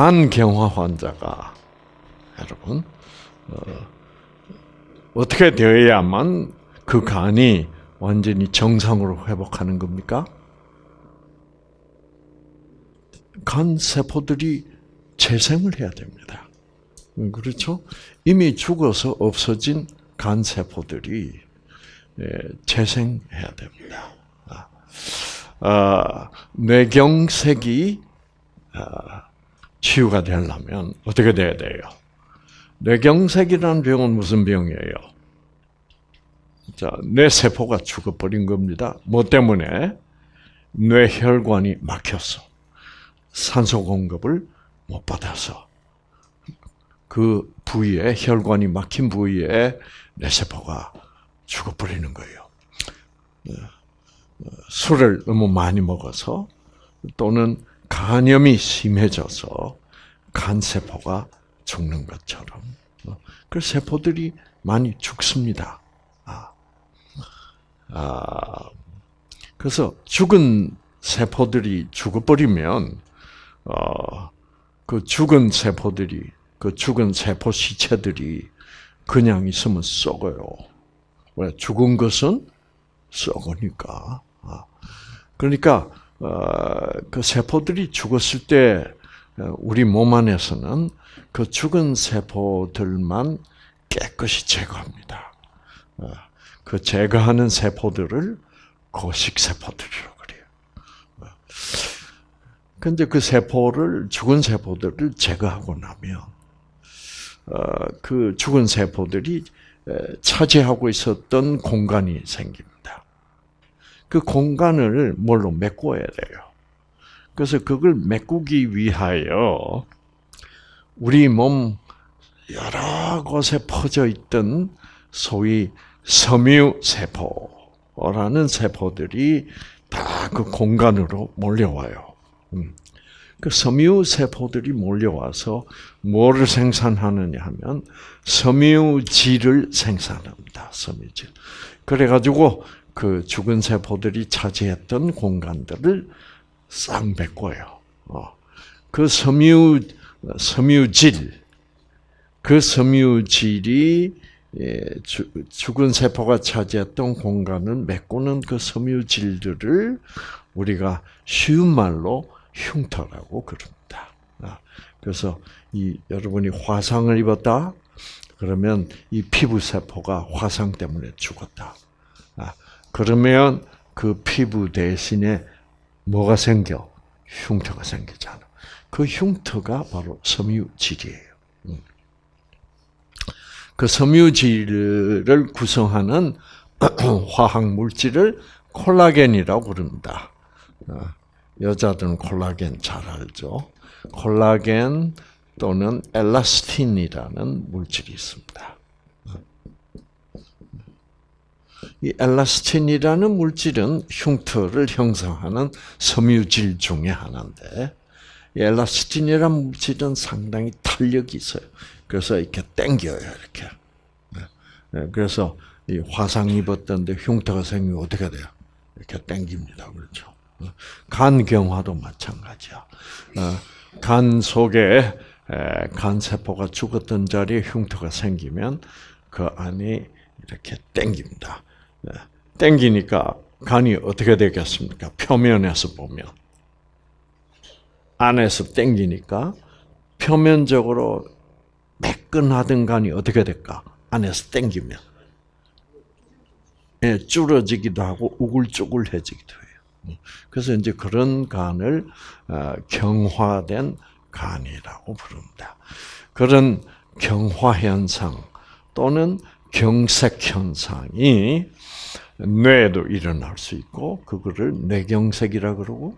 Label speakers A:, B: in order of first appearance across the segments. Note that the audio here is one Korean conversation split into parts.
A: 간경화 환자가 여러분 어, 떻게 되어야만 그 간이 완전히 정상으로 회복하는 겁니까? 간 세포들이 재생을 해야 됩니다. 음, 그렇죠? 이미 죽어서 없어진 간 세포들이 예, 재생해야 됩니다. 아, 아, 뇌경색이 아, 치유가 되려면 어떻게 돼야 돼요? 뇌경색이라는 병은 무슨 병이에요? 자, 뇌 세포가 죽어버린 겁니다. 뭐 때문에? 뇌혈관이 막혔어. 산소 공급을 못 받아서. 그 부위에, 혈관이 막힌 부위에 뇌세포가 죽어버리는 거예요. 어, 어, 술을 너무 많이 먹어서 또는 간염이 심해져서 간세포가 죽는 것처럼. 어, 그 세포들이 많이 죽습니다. 아, 아, 그래서 죽은 세포들이 죽어버리면, 어, 그 죽은 세포들이, 그 죽은 세포 시체들이 그냥 있으면 썩어요. 왜? 죽은 것은 썩으니까. 아, 그러니까, 어, 그 세포들이 죽었을 때, 어, 우리 몸 안에서는 그 죽은 세포들만 깨끗이 제거합니다. 어, 그 제거하는 세포들을 거식 세포들이라고 그래요. 근데 그 세포를 죽은 세포들을 제거하고 나면 그 죽은 세포들이 차지하고 있었던 공간이 생깁니다. 그 공간을 뭘로 메꿔야 돼요. 그래서 그걸 메꾸기 위하여 우리 몸 여러 곳에 퍼져 있던 소위 섬유 세포라는 세포들이 다 그 공간으로 몰려와요. 음. 그 섬유 세포들이 몰려와서 뭐를 생산하느냐 하면 섬유질을 생산합니다. 섬유질. 그래가지고 그 죽은 세포들이 차지했던 공간들을 싹 메꿔요. 어. 그 섬유 섬유질, 그 섬유질이 예, 죽은 세포가 차지했던 공간을 메꾸는 그 섬유질들을 우리가 쉬운 말로 흉터라고 그럽니다. 아, 그래서 이 여러분이 화상을 입었다 그러면 이 피부 세포가 화상 때문에 죽었다. 아, 그러면 그 피부 대신에 뭐가 생겨? 흉터가 생기잖아. 그 흉터가 바로 섬유질이에요. 음. 그 섬유질을 구성하는 화학 물질을 콜라겐이라고 부릅니다. 아, 여자들은 콜라겐 잘 알죠. 콜라겐 또는 엘라스틴이라는 물질이 있습니다. 이 엘라스틴이라는 물질은 흉터를 형성하는 섬유질 중의 하나인데, 이 엘라스틴이라는 물질은 상당히 탄력이 있어요. 그래서 이렇게 당겨요, 이렇게. 네. 네, 그래서 이 화상 입었던데 흉터가 생기면 어떻게 돼요? 이렇게 당깁니다. 그렇죠. 간 경화도 마찬가지야. 어, 간 속에 간 세포가 죽었던 자리에 흉터가 생기면 그 안이 이렇게 땡깁니다. 땡기니까 간이 어떻게 되겠습니까? 표면에서 보면 안에서 땡기니까 표면적으로 매끈하던 간이 어떻게 될까? 안에서 땡기면 예, 줄어지기도 하고 우글쭈글해지기도 해요. 그래서 이제 그런 간을 어, 경화된 간이라고 부릅니다. 그런 경화 현상 또는 경색 현상이 뇌에도 일어날 수 있고 그거를 뇌경색이라 그러고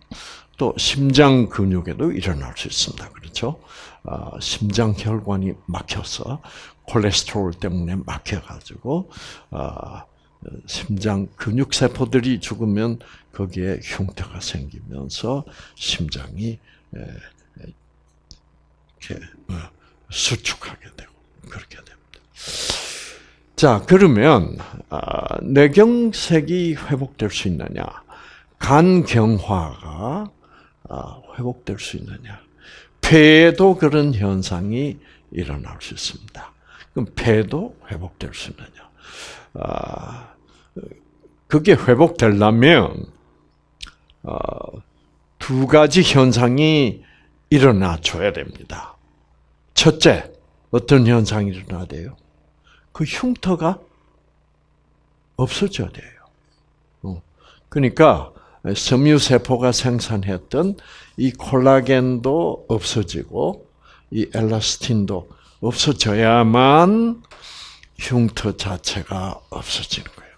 A: 또 심장 근육에도 일어날 수 있습니다. 그렇죠? 어, 심장 혈관이 막혀서 콜레스테롤 때문에 막혀가지고 어, 심장 근육 세포들이 죽으면 거기에 흉터가 생기면서 심장이 이렇게 어, 수축하게 되고 그렇게 됩니다. 자 그러면 아, 뇌경색이 회복될 수 있느냐? 간경화가 아, 회복될 수 있느냐? 폐에도 그런 현상이 일어날 수 있습니다. 그럼 폐도 회복될 수 있느냐? 아, 그게 회복되려면 어, 두 가지 현상이 일어나 줘야 됩니다. 첫째, 어떤 현상이 일어나야 돼요? 그 흉터가 없어져야 돼요. 어. 그러니까 섬유 세포가 생산했던 이 콜라겐도 없어지고 이 엘라스틴도 없어져야만 흉터 자체가 없어지는 거예요.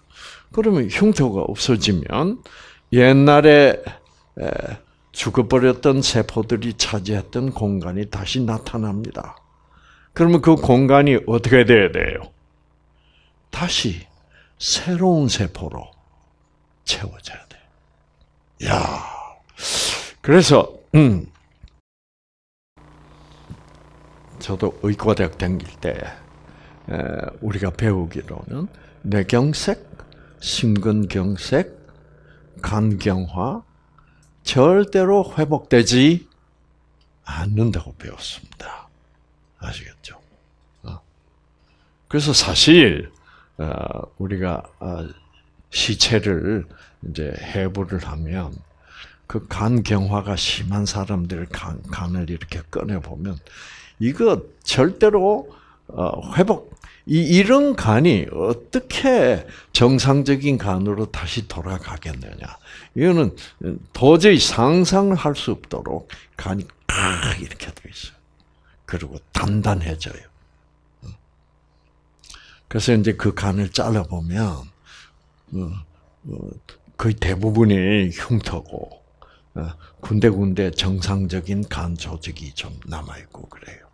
A: 그러면 흉터가 없어지면 옛날에 죽어버렸던 세포들이 차지했던 공간이 다시 나타납니다. 그러면 그 공간이 어떻게 돼야 돼요? 다시 새로운 세포로 채워져야 돼. 야, 그래서 음, 저도 의과대학 다닐 때 우리가 배우기로는 뇌경색, 심근경색, 간경화 절대로 회복되지 않는다고 배웠습니다. 아시겠죠? 어. 그래서 사실 어, 우리가 어, 시체를 이제 해부를 하면 그 간 경화가 심한 사람들 간, 간을 이렇게 꺼내 보면 이거 절대로 회복 이 이런 간이 어떻게 정상적인 간으로 다시 돌아가겠느냐? 이거는 도저히 상상을 할 수 없도록 간이 이렇게 돼 있어요. 그리고 단단해져요. 그래서 이제 그 간을 잘라 보면 어, 어, 거의 대부분이 흉터고 어, 군데군데 정상적인 간 조직이 좀 남아 있고 그래요.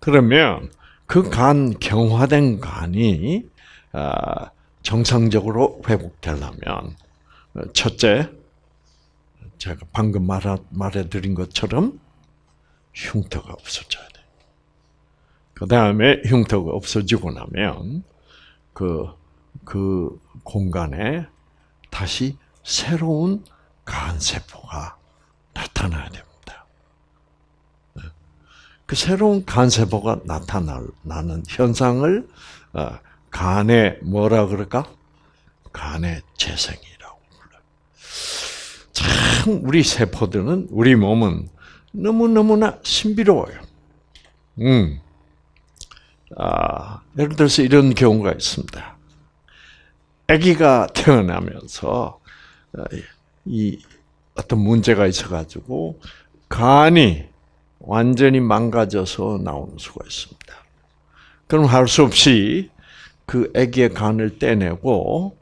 A: 그러면 그 간 경화된 간이 정상적으로 회복되려면 첫째 제가 방금 말하, 말해드린 것처럼 흉터가 없어져야 돼. 그 다음에 흉터가 없어지고 나면 그, 그 공간에 다시 새로운 간세포가 나타나야 됩니다. 그 새로운 간세포가 나타나는 현상을 어, 간의 뭐라 그럴까? 간의 재생이 참 우리 세포들은 우리 몸은 너무 너무나 신비로워요. 음, 아 예를 들어서 이런 경우가 있습니다. 아기가 태어나면서 어, 이 어떤 문제가 있어가지고 간이 완전히 망가져서 나오는 수가 있습니다. 그럼 할 수 없이 그 아기의 간을 떼내고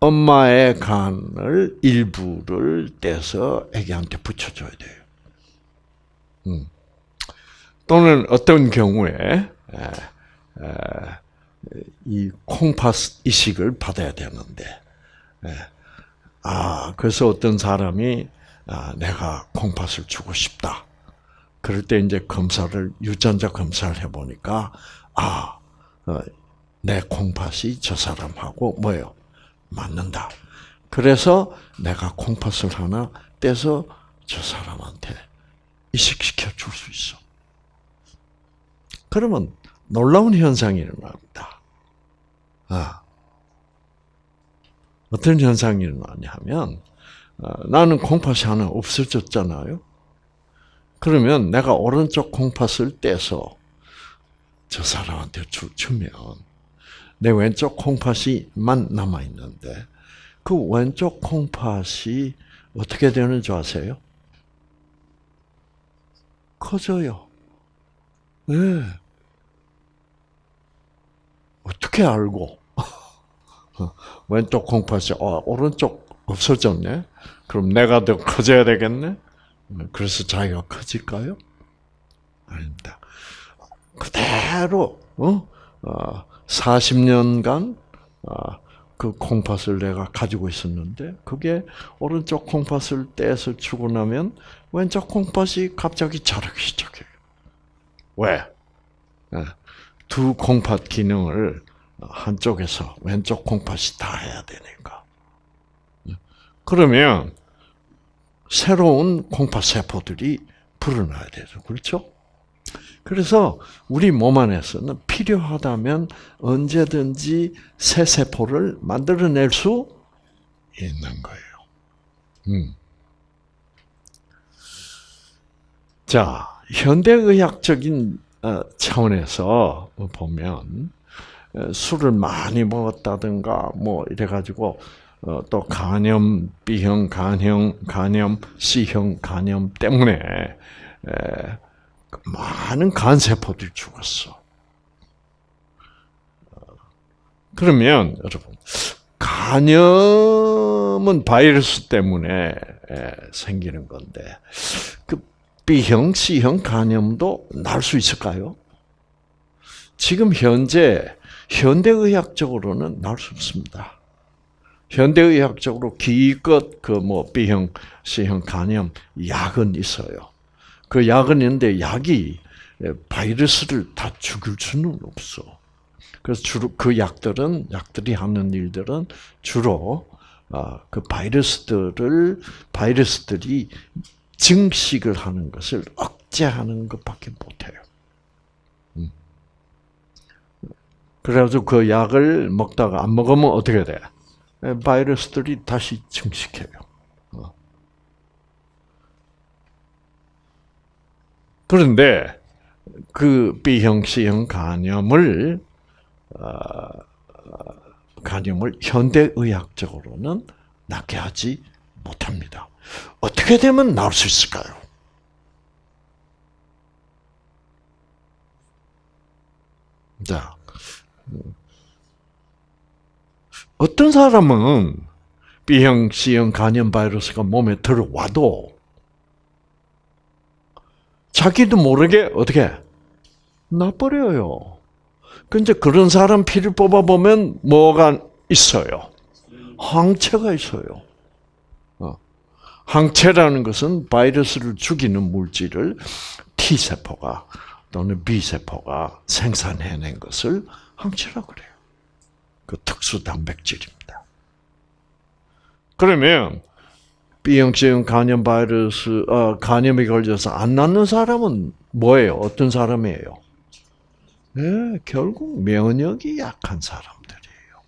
A: 엄마의 간을 일부를 떼서 아기한테 붙여줘야 돼요. 음. 또는 어떤 경우에 이 콩팥 이식을 받아야 되는데, 에, 아 그래서 어떤 사람이 아, 내가 콩팥을 주고 싶다. 그럴 때 이제 검사를 유전자 검사를 해보니까 아, 어, 내 콩팥이 저 사람하고 뭐예요? 맞는다. 그래서 내가 콩팥을 하나 떼서 저 사람한테 이식시켜 줄 수 있어. 그러면 놀라운 현상이 일어납니다. 아. 어떤 현상이 일어나냐 하면, 어, 나는 콩팥이 하나 없어졌잖아요? 그러면 내가 오른쪽 콩팥을 떼서 저 사람한테 주, 주면 내 왼쪽 콩팥이만 남아 있는데 그 왼쪽 콩팥이 어떻게 되는 줄 아세요? 커져요. 네. 어떻게 알고? 왼쪽 콩팥이 어, 오른쪽 없어졌네. 그럼 내가 더 커져야 되겠네. 그래서 자기가 커질까요? 아닙니다. 그대로 어? 어 40년간 아, 그 콩팥을 내가 가지고 있었는데 그게 오른쪽 콩팥을 떼서 주고 나면 왼쪽 콩팥이 갑자기 자라기 시작해요. 왜? 예, 두 콩팥 기능을 한쪽에서 왼쪽 콩팥이 다 해야 되니까. 예. 그러면 새로운 공파 세포들이 불어나야 되죠. 그렇죠? 그래서 우리 몸 안에서는 필요하다면 언제든지 새 세포를 만들어낼 수 있는 거예요. 음. 자, 현대의학적인 어, 차원에서 보면 어, 술을 많이 먹었다든가 뭐 이래가지고 어, 또 간염 B형 간염 간염 C형 간염 때문에 많은 간 세포들이 죽었어. 그러면 여러분 간염은 바이러스 때문에 생기는 건데 그 B형, C형 간염도 날 수 있을까요? 지금 현재 현대의학적으로는 날 수 없습니다. 현대의학적으로 기껏 그 뭐 B형, C형 간염 약은 있어요. 그 약은 있는데 약이 바이러스를 다 죽일 수는 없어. 그래서 주로 그 약들은 약들이 하는 일들은 주로 아, 그 바이러스들을 바이러스들이 증식을 하는 것을 억제하는 것밖에 못해요. 음. 그래가지고 그 약을 먹다가 안 먹으면 어떻게 돼? 바이러스들이 다시 증식해요. 어. 그런데 그 B형, C형 간염을 어, 간염을 현대의학적으로는 낫게 하지 못합니다. 어떻게 되면 나을 수 있을까요? 자, 어떤 사람은 B형, C형 간염 바이러스가 몸에 들어와도 자기도 모르게 어떻게 나버려요. 근데 그런 사람 피를 뽑아보면 뭐가 있어요? 항체가 있어요. 항체라는 것은 바이러스를 죽이는 물질을 T세포가 또는 B세포가 생산해낸 것을 항체라고 그래요. 그 특수 단백질입니다. 그러면 B형性간염 바이러스 어, 간염이 걸려서 안 낫는 사람은 뭐예요? 어떤 사람이에요? 네, 결국 면역이 약한 사람들이에요.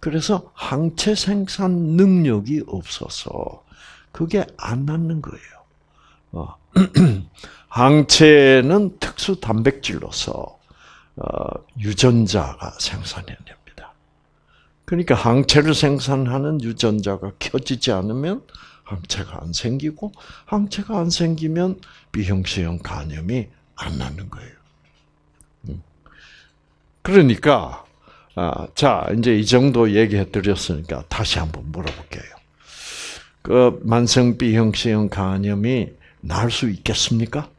A: 그래서 항체 생산 능력이 없어서 그게 안 낫는 거예요. 어. 항체는 특수 단백질로서 어, 유전자가 생산해냅니다. 그러니까 항체를 생산하는 유전자가 켜지지 않으면 항체가 안 생기고 항체가 안 생기면 비형시형 간염이 안 나는 거예요. 음. 그러니까 아, 자 이제 이 정도 얘기해 드렸으니까 다시 한번 물어볼게요. 그 만성 B형, C형 간염이 나을 수 있겠습니까?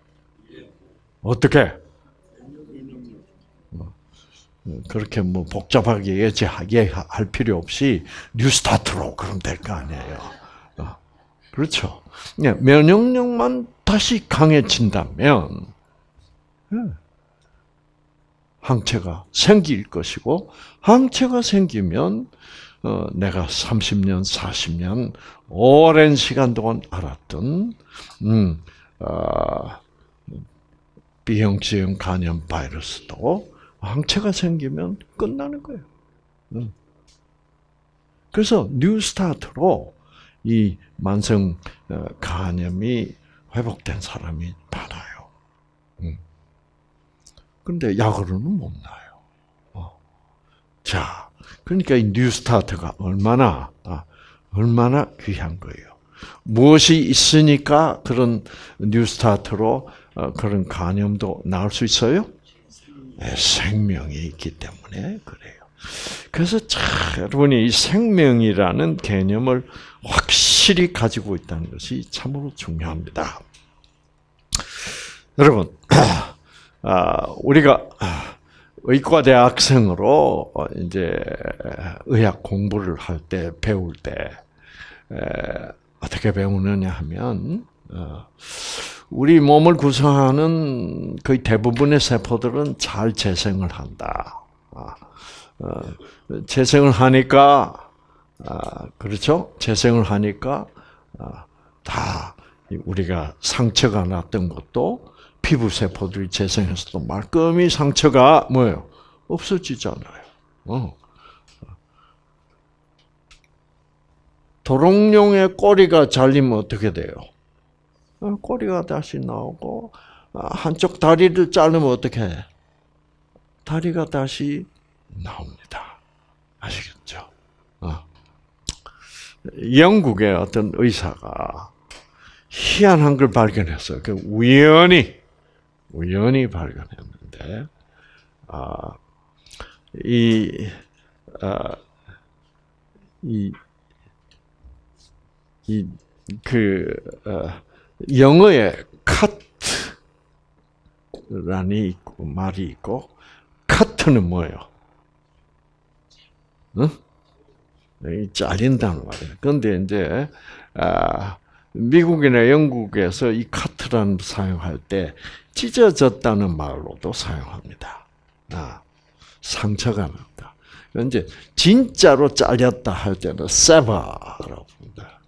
A: 어떻게? 뭐, 그렇게 뭐 복잡하게 예지하게 할 필요 없이 뉴스타트로 그럼 될 거 아니에요. 어, 그렇죠. 네, 면역력만 다시 강해진다면 예, 항체가 생길 것이고 항체가 생기면 어, 내가 30년, 40년 오랜 시간 동안 알았던 음, 어, B형, C형 간염 바이러스도 항체가 생기면 끝나는 거예요. 음. 그래서 뉴스타트로 이 만성 어, 간염이 회복된 사람이 많아요. 음. 근데 약으로는 못 나요. 어. 자, 그러니까 이 뉴스타트가 얼마나 아, 얼마나 귀한 거예요. 무엇이 있으니까 그런 뉴스타트로 어, 그런 간염도 나을 수 있어요? 네, 생명이 있기 때문에 그래요. 그래서 참 여러분이 이 생명이라는 개념을 확실히 가지고 있다는 것이 참으로 중요합니다. 여러분, 아, 우리가 의과 대학생으로 어, 이제 의학 공부를 할 때 배울 때 어떻게 배우느냐 하면 어, 우리 몸을 구성하는 거의 대부분의 세포들은 잘 재생을 한다. 아, 어, 재생을 하니까 아, 그렇죠? 재생을 하니까 다 우리가 상처가 났던 것도 피부 세포들이 재생해서도 말끔히 상처가 뭐예요? 없어지잖아요. 어. 도롱뇽의 꼬리가 잘리면 어떻게 돼요? 어, 꼬리가 다시 나오고 아, 한쪽 다리를 자르면 어떻게 해? 다리가 다시 나옵니다. 아시겠죠? 어. 영국의 어떤 의사가 희한한 걸 발견했어요. 그 우연히 우연히 발견했는데 아, 이, 아, 이, 이, 그, 어, 영어에 카트라는 있고, 말이 있고, 카트는 뭐예요? 응? 잘린다는 말이에요. 그런데 이제, 아, 미국이나 영국에서 이 카트라는 사용할 때 찢어졌다는 말로도 사용합니다. 아, 상처가 난다. 이제 진짜로 잘렸다 할 때는 세바라고 부른다.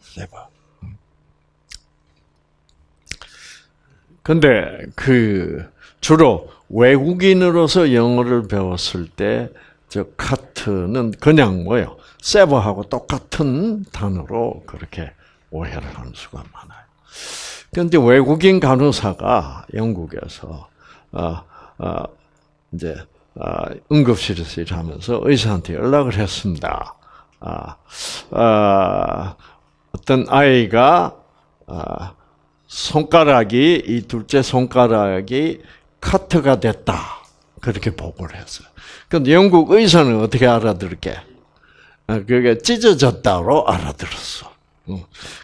A: 세바. 근데 그 주로 외국인으로서 영어를 배웠을 때 저 카트는 그냥 뭐요? 세버하고 똑같은 단어로 그렇게 오해를 하는 수가 많아요. 그런데 외국인 간호사가 영국에서 어, 어, 이제 어, 응급실에서 일하면서 의사한테 연락을 했습니다. 아, 아, 어떤 아이가 아, 손가락이 이 둘째 손가락이 카트가 됐다 그렇게 보고를 했어요. 근데 영국 의사는 어떻게 알아들게? 아, 그게 찢어졌다로 알아들었어.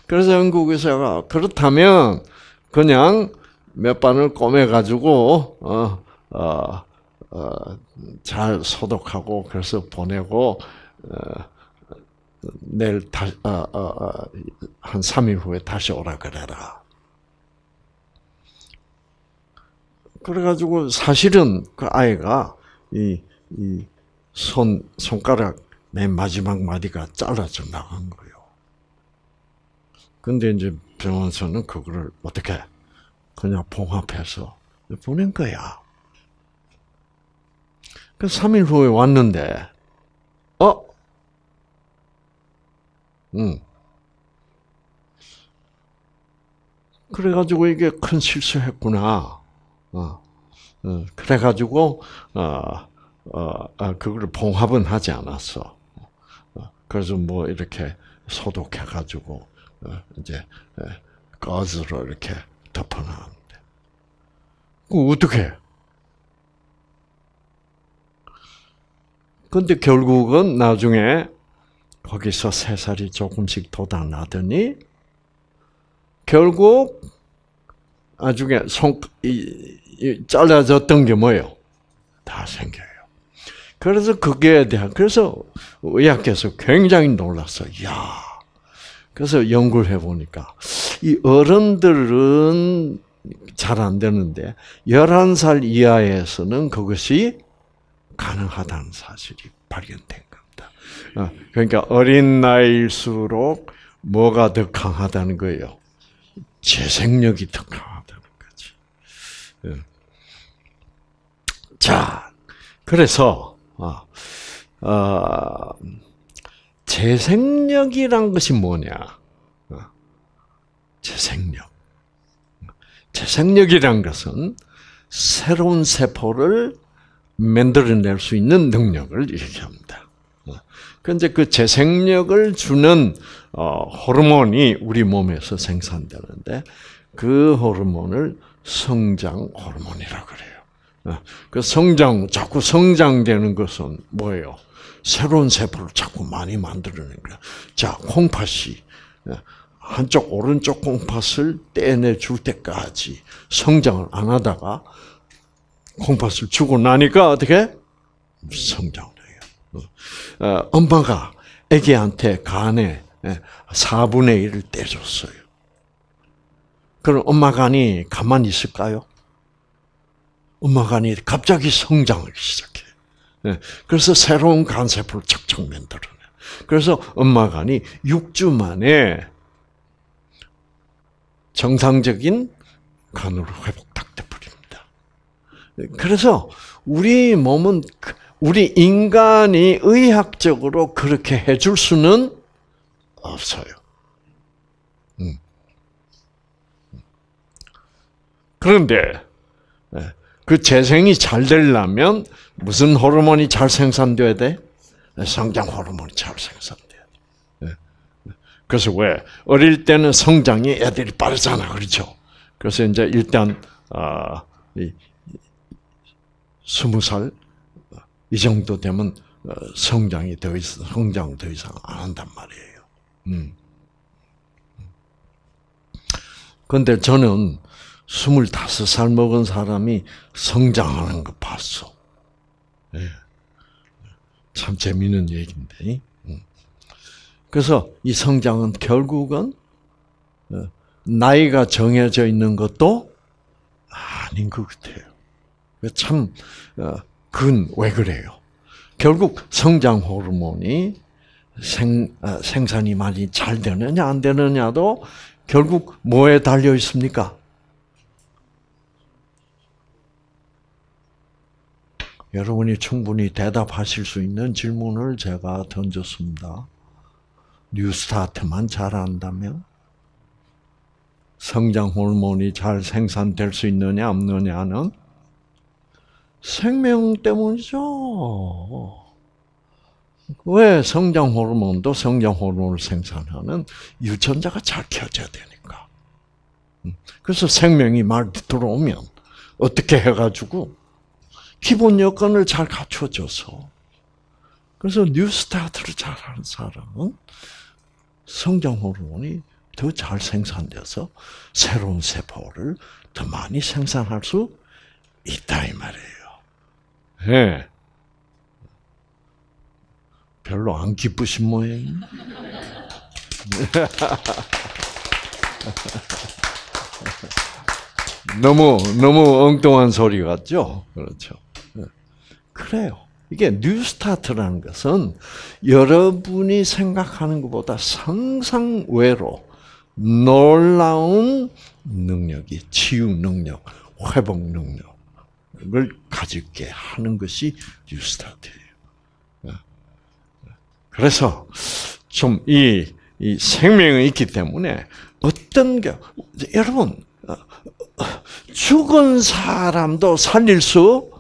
A: 그래서 영국 의사가 그렇다면 그냥 몇 반을 꼬매 가지고 어, 어, 어, 잘 소독하고 그래서 보내고 어, 내일 다, 어, 어, 어한 3일 후에 다시 오라 그래라. 그래가지고 사실은 그 아이가 이, 이 손, 손가락 맨 마지막 마디가 잘라져 나간 거예요. 근데 이제 병원에서는 그거를 어떻게 그냥 봉합해서 보낸 거야. 그 3일 후에 왔는데, 어? 응. 그래가지고 이게 큰 실수했구나. 어. 어. 그래가지고, 어, 어, 아, 그거를 봉합은 하지 않았어. 어. 그래서 뭐 이렇게 소독해가지고, 어, 이제, 가즈로 이렇게 덮어놨는데. 그 어떻게? 근데 결국은 나중에 거기서 새살이 조금씩 돋아나더니 결국 나중에 손, 이, 이, 잘라졌던 게 뭐예요? 다 생겨요. 그래서 그게 대한, 그래서 의학계에서 굉장히 놀랐어요. 야 그래서 연구를 해 보니까, 이 어른들은 잘 안 되는데, 11살 이하에서는 그것이 가능하다는 사실이 발견된 겁니다. 어, 그러니까 어린 나이일수록 뭐가 더 강하다는 거예요? 재생력이 더 강하다는 거지. 예. 자, 그래서 어, 어, 재생력이란 것이 뭐냐? 어, 재생력. 재생력이란 것은 새로운 세포를 만들어낼 수 있는 능력을 얘기합니다. 그런데 그 재생력을 주는 호르몬이 우리 몸에서 생산되는데 그 호르몬을 성장 호르몬이라고 그래요. 그 성장 자꾸 성장되는 것은 뭐예요? 새로운 세포를 자꾸 많이 만들어내는 거야. 자, 콩팥이 한쪽 오른쪽 콩팥을 떼내 줄 때까지 성장을 안 하다가 콩팥을 주고 나니까 어떻게 성장돼요. 어, 엄마가 아기한테 간에 4분의 예, 1을 떼줬어요. 그럼 엄마 간이 가만히 있을까요? 엄마 간이 갑자기 성장을 시작해. 예, 그래서 새로운 간세포를 척척 만들어내. 그래서 엄마 간이 6주 만에 정상적인 간으로 회복 딱 돼버립니다. 그래서 우리 몸은 그 우리 인간이 의학적으로 그렇게 해줄 수는 없어요. 음. 그런데 예, 그 재생이 잘 되려면 무슨 호르몬이 잘 생산돼야 돼? 성장 호르몬이 잘 생산돼야 돼. 예. 그래서 왜 어릴 때는 성장이 애들이 빠르잖아, 그렇죠? 그래서 이제 일단 아, 스무 살 이 정도 되면 어, 성장이 더 이상 성장 더 이상 안 한단 말이에요. 음. 근데 저는 스물다섯 살 먹은 사람이 성장하는 거 봤어. 네. 참 재미있는 얘기인데. 음. 그래서 이 성장은 결국은 어, 나이가 정해져 있는 것도 아닌 것 같아요. 참 어, 그건 왜 그래요? 결국 성장 호르몬이 생, 아, 생산이 많이 잘 되느냐 안 되느냐도 결국 뭐에 달려 있습니까? 여러분이 충분히 대답하실 수 있는 질문을 제가 던졌습니다. 뉴스타트만 잘 안다면 성장 호르몬이 잘 생산될 수 있느냐 없느냐는 생명 때문이죠. 왜 성장 호르몬도 성장 호르몬을 생산하는 유전자가 잘 켜져야 되니까. 음. 그래서 생명이 말 들어오면 어떻게 해가지고 기본 여건을 잘 갖춰줘서 그래서 뉴스타트를 잘하는 사람은 성장 호르몬이 더 잘 생산돼서 새로운 세포를 더 많이 생산할 수 있다 이 말이에요. 예. 별로 안 기쁘신 모양. 너무 너무 엉뚱한 소리 같죠? 그렇죠. 예. 그래요. 이게 뉴스타트라는 것은 여러분이 생각하는 것보다 상상 외로 놀라운 능력이 치유 능력, 회복 능력, 을 가질게 하는 것이 뉴스타트예요. 어. 그래서 좀이 이 생명이 있기 때문에 어떤 게 여러분 어, 죽은 사람도 살릴 수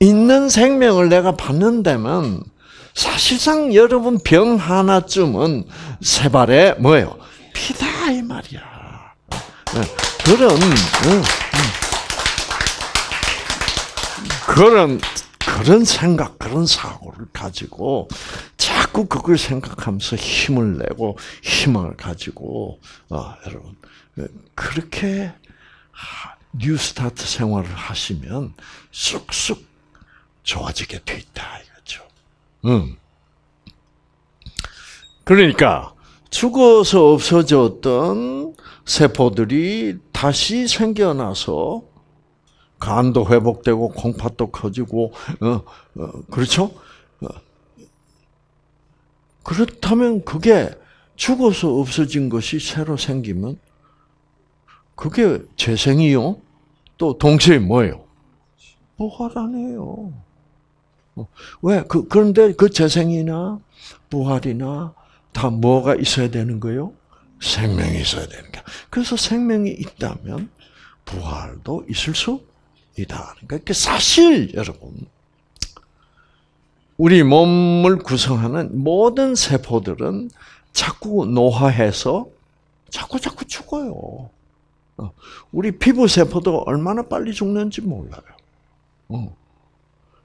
A: 있는 생명을 내가 받는다면 사실상 여러분 병 하나쯤은 세 발에 뭐예요? 피다 이 말이야. 어, 그런 그런 그런 생각, 그런 사고를 가지고 자꾸 그걸 생각하면서 힘을 내고 희망을 가지고 어, 여러분 그렇게 뉴스타트 생활을 하시면 쑥쑥 좋아지게 돼 있다 이거죠. 음. 그러니까 죽어서 없어졌던 세포들이 다시 생겨나서 간도 회복되고 콩팥도 커지고 어, 어, 그렇죠? 어. 그렇다면 그게 죽어서 없어진 것이 새로 생기면 그게 재생이요? 또 동시에 뭐예요? 부활 아니에요. 어. 왜? 그, 그런데 그 재생이나 부활이나 다 뭐가 있어야 되는 거예요? 생명이 있어야 되는 거 그래서 생명이 있다면 부활도 있을 수 이다. 그러니까 사실 여러분 우리 몸을 구성하는 모든 세포들은 자꾸 노화해서 자꾸 자꾸 죽어요. 어, 우리 피부 세포도 얼마나 빨리 죽는지 몰라요. 어.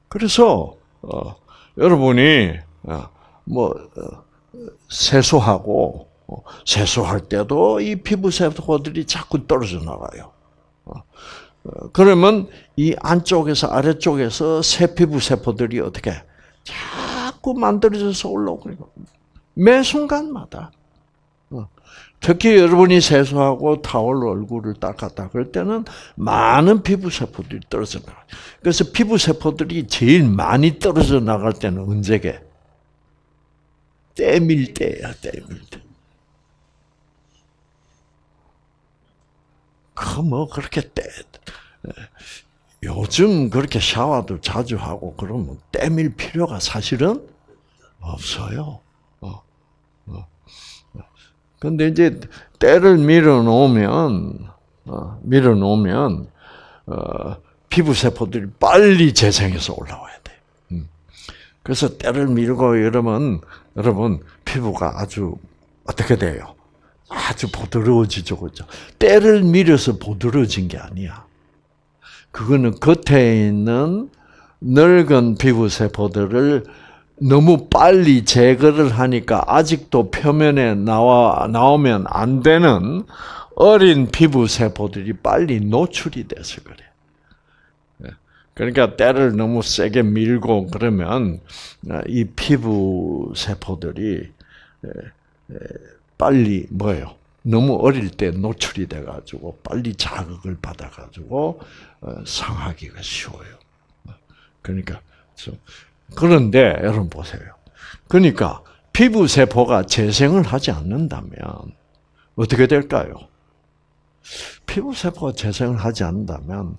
A: 그래서 어, 여러분이 뭐 세수하고 세수할 때도 이 피부 세포들이 자꾸 떨어져 나가요. 그러면 이 안쪽에서 아래쪽에서 세피부 세포들이 어떻게 자꾸 만들어져서 올라오고 매 순간마다 어. 특히 여러분이 세수하고 타월로 얼굴을 닦았다 그럴 때는 많은 피부 세포들이 떨어져 나가. 그래서 피부 세포들이 제일 많이 떨어져 나갈 때는 언제게? 때밀 때야, 때밀 때. 그 뭐 그렇게 때 요즘 그렇게 샤워도 자주 하고 그러면 때밀 필요가 사실은 없어요. 근데 이제 때를 밀어 놓으면 어, 밀어 놓으면 어, 피부 세포들이 빨리 재생해서 올라와야 돼. 음. 그래서 때를 밀고 이러면 여러분 피부가 아주 어떻게 돼요? 아주 보드러워지죠, 그죠? 때를 밀어서 보드러워진 게 아니야. 그거는 겉에 있는 늙은 피부 세포들을 너무 빨리 제거를 하니까 아직도 표면에 나와 나오면 안 되는 어린 피부 세포들이 빨리 노출이 돼서 그래. 예. 그러니까 때를 너무 세게 밀고 그러면 이 피부 세포들이 예, 예, 빨리 뭐예요? 너무 어릴 때 노출이 돼가지고 빨리 자극을 받아가지고 어, 상하기가 쉬워요. 그러니까 그런데 여러분 보세요. 그러니까 피부 세포가 재생을 하지 않는다면 어떻게 될까요? 피부 세포가 재생을 하지 않는다면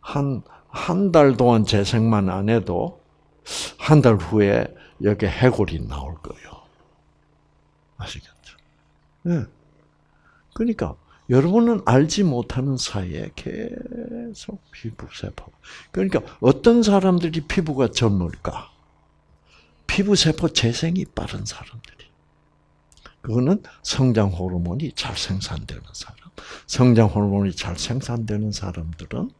A: 한 한 달 동안 재생만 안 해도 한 달 후에 여기 해골이 나올 거예요. 아시겠죠? 네. 그러니까 여러분은 알지 못하는 사이에 계속 피부 세포. 그러니까 어떤 사람들이 피부가 젊을까? 피부 세포 재생이 빠른 사람들이. 그거는 성장 호르몬이 잘 생산되는 사람. 성장 호르몬이 잘 생산되는 사람들은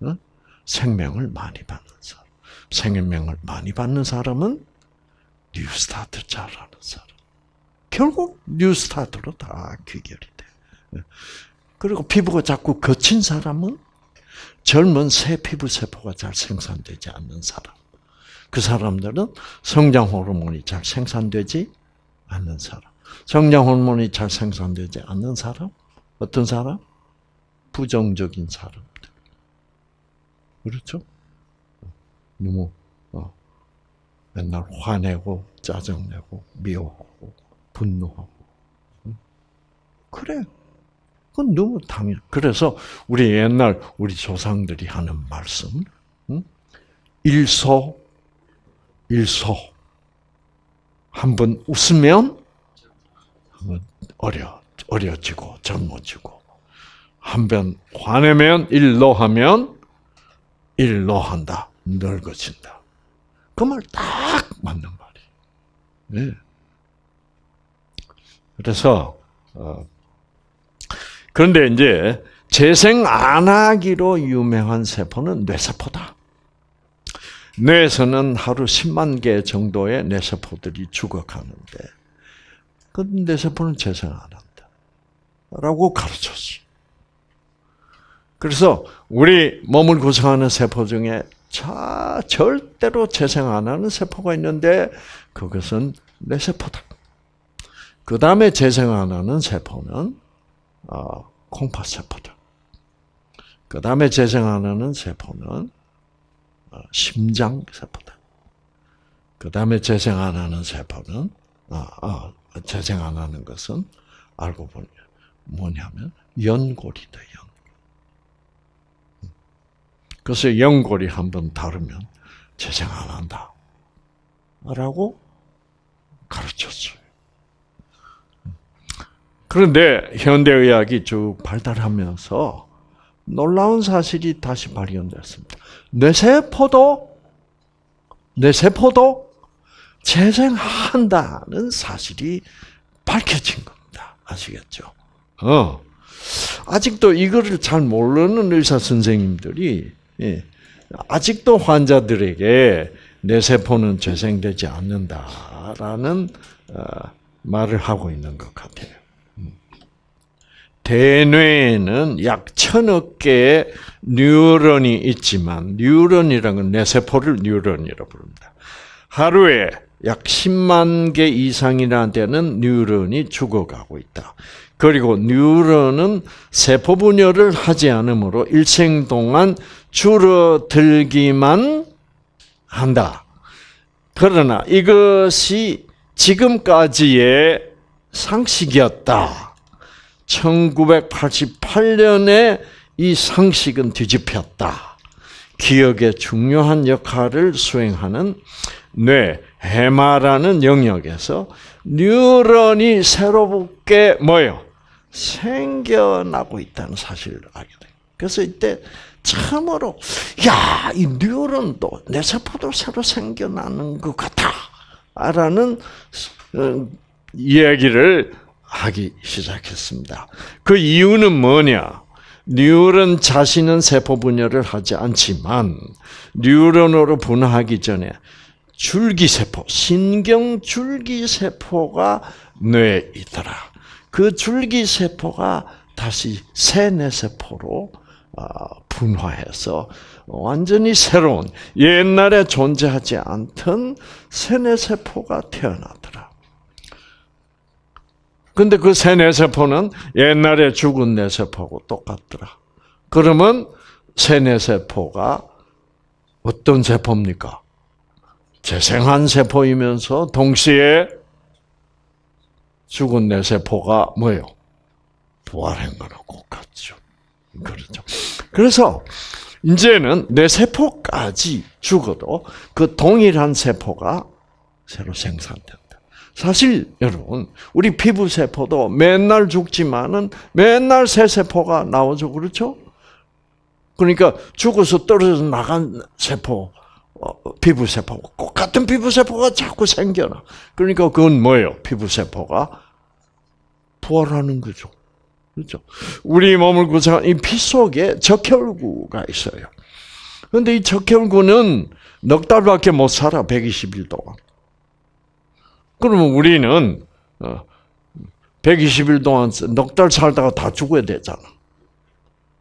A: 어? 생명을 많이 받는 사람. 생명을 많이 받는 사람은 뉴스타트 잘하는 사람. 결국 뉴스타트로 다 귀결이 돼. 그리고 피부가 자꾸 거친 사람은 젊은 새 피부 세포가 잘 생산되지 않는 사람. 그 사람들은 성장 호르몬이 잘 생산되지 않는 사람. 성장 호르몬이 잘 생산되지 않는 사람? 어떤 사람? 부정적인 사람들. 그렇죠? 너무 어, 맨날 화내고 짜증내고 미워하고 분노하고. 그래. 그건 너무 당연. 그래서 우리 옛날 우리 조상들이 하는 말씀, 응? 일소, 일소. 한 번 웃으면 한번 어려, 어려지고 젊어지고. 한 번 화내면 일로 하면 일로 한다. 늙어진다. 그 말 딱 맞는 말이에요. 네. 그래서 어, 그런데 이제 재생 안 하기로 유명한 세포는 뇌세포다. 뇌에서는 하루 10만 개 정도의 뇌세포들이 죽어가는데 그 뇌세포는 재생 안 한다. 라고 가르쳤어. 그래서 우리 몸을 구성하는 세포 중에 자, 절대로 재생 안 하는 세포가 있는데 그것은 뇌세포다. 그 다음에 재생 안 하는 세포는 어, 콩팥 세포다. 그 다음에 재생 안 하는 세포는 어, 심장 세포다. 그 다음에 재생 안 하는 세포는 아, 아, 재생 안 하는 것은 알고 보니 뭐냐면 연골이다. 연골. 그래서 연골이 한번 다르면 재생 안 한다. 라고 가르쳤어요. 그런데 현대의학이 쭉 발달하면서 놀라운 사실이 다시 발견됐습니다. 뇌세포도 뇌세포도 재생한다는 사실이 밝혀진 겁니다. 아시겠죠? 어. 아직도 이거를 잘 모르는 의사 선생님들이 예, 아직도 환자들에게 뇌세포는 재생되지 않는다라는 어, 말을 하고 있는 것 같아요. 대뇌에는 약 천억 개의 뉴런이 있지만 뉴런이라는 건 뇌세포를 뉴런이라고 부릅니다. 하루에 약 10만 개 이상이나 되는 뉴런이 죽어가고 있다. 그리고 뉴런은 세포 분열을 하지 않으므로 일생 동안 줄어들기만 한다. 그러나 이것이 지금까지의 상식이었다. 1988년에 이 상식은 뒤집혔다. 기억의 중요한 역할을 수행하는 뇌, 해마라는 영역에서 뉴런이 새롭게 뭐요? 생겨나고 있다는 사실을 알게 돼. 그래서 이때 참으로 야, 이 뉴런도 내 세포도 새로 생겨나는 것 같아. 라는 어, 이야기를 하기 시작했습니다. 그 이유는 뭐냐? 뉴런 자신은 세포 분열을 하지 않지만 뉴런으로 분화하기 전에 줄기세포, 신경줄기세포가 뇌에 있더라. 그 줄기세포가 다시 세뇌세포로 어, 분화해서 완전히 새로운 옛날에 존재하지 않던 세뇌세포가 태어나더라. 근데 그 세뇌세포는 옛날에 죽은 뇌세포하고 똑같더라. 그러면 세뇌세포가 어떤 세포입니까? 재생한 세포이면서 동시에 죽은 뇌세포가 뭐예요? 부활한 거라고 같죠. 그렇죠. 그래서 이제는 뇌세포까지 죽어도 그 동일한 세포가 새로 생산된다. 사실 여러분, 우리 피부 세포도 맨날 죽지만은 맨날 새 세포가 나오죠. 그렇죠? 그러니까 죽어서 떨어져 나간 세포, 어, 피부 세포, 꼭 같은 피부 세포가 자꾸 생겨나. 그러니까 그건 뭐예요? 피부 세포가 부활하는 거죠. 그렇죠? 우리 몸을 구성한 이 피 속에 적혈구가 있어요. 그런데 이 적혈구는 넉 달밖에 못 살아, 120일 동안. 그러면 우리는 120일 어, 동안 넉 달 살다가 다 죽어야 되잖아.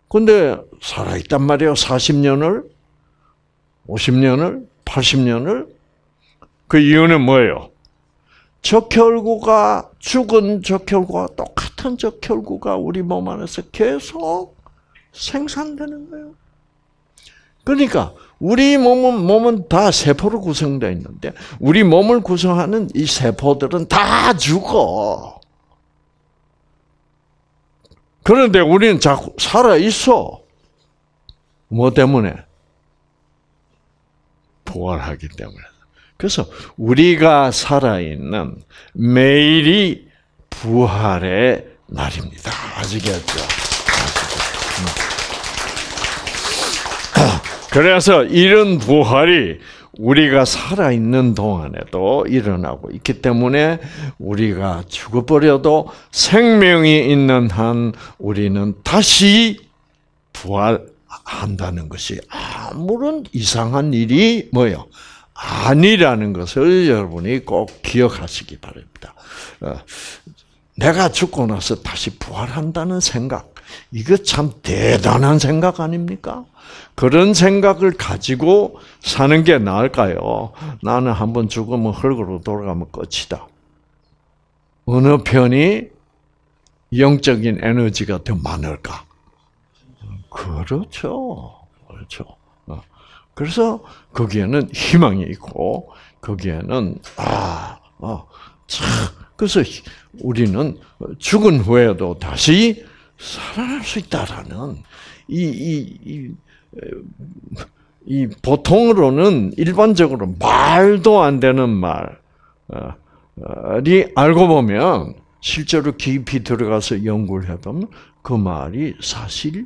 A: 근데 살아있단 말이에요. 40년을, 50년을, 80년을. 그 이유는 뭐예요? 적혈구가 죽은 적혈구와 똑같은 적혈구가 우리 몸 안에서 계속 생산되는 거예요. 그러니까 우리 몸은 몸은 다 세포로 구성되어 있는데 우리 몸을 구성하는 이 세포들은 다 죽어. 그런데 우리는 자꾸 살아 있어. 뭐 때문에? 부활하기 때문에. 그래서 우리가 살아있는 매일이 부활의 날입니다. 아시겠죠? 그래서 이런 부활이 우리가 살아있는 동안에도 일어나고 있기 때문에 우리가 죽어버려도 생명이 있는 한 우리는 다시 부활한다는 것이 아무런 이상한 일이 뭐요? 아니라는 것을 여러분이 꼭 기억하시기 바랍니다. 어, 내가 죽고 나서 다시 부활한다는 생각, 이거 참 대단한 생각 아닙니까? 그런 생각을 가지고 사는 게 나을까요? 나는 한번 죽으면 흙으로 돌아가면 끝이다. 어느 편이 영적인 에너지가 더 많을까? 그렇죠. 그렇죠. 그래서 거기에는 희망이 있고 거기에는 아, 어, 참 그래서 우리는 죽은 후에도 다시 살아날 수 있다라는 이, 이, 이, 이 보통으로는 일반적으로 말도 안 되는 말이 알고 보면 실제로 깊이 들어가서 연구를 해보면 그 말이 사실일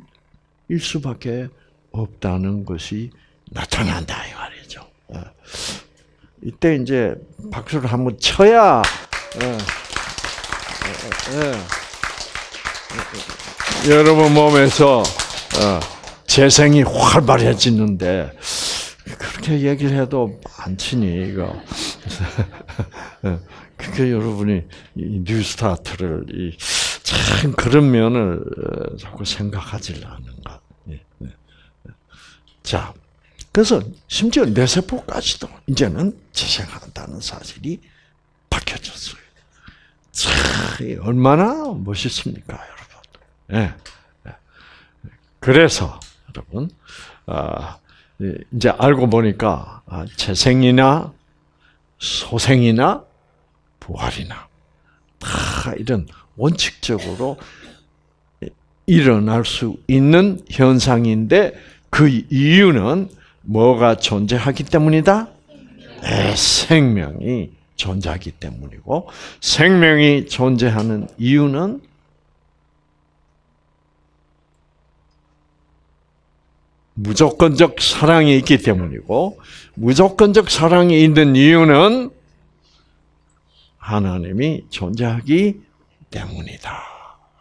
A: 수밖에 없다는 것이 나타난다 이 말이죠. 어. 이때 이제 박수를 한번 쳐야 어. 어, 여러분 몸에서 재생이 활발해지는데 그렇게 얘기를 해도 안 치니 이거. 그게 여러분이 뉴스타트를 참 그런 면을 자꾸 생각하지 않는가. 예, 예. 자. 그래서 심지어 뇌세포까지도 이제는 재생한다는 사실이 밝혀졌어요. 참, 얼마나 멋있습니까. 예. 그래서, 여러분, 아, 이제 알고 보니까, 아, 재생이나 소생이나 부활이나 다 이런 원칙적으로 일어날 수 있는 현상인데 그 이유는 뭐가 존재하기 때문이다? 네, 생명이 존재하기 때문이고 생명이 존재하는 이유는 무조건적 사랑이 있기 때문이고 무조건적 사랑이 있는 이유는 하나님이 존재하기 때문이다.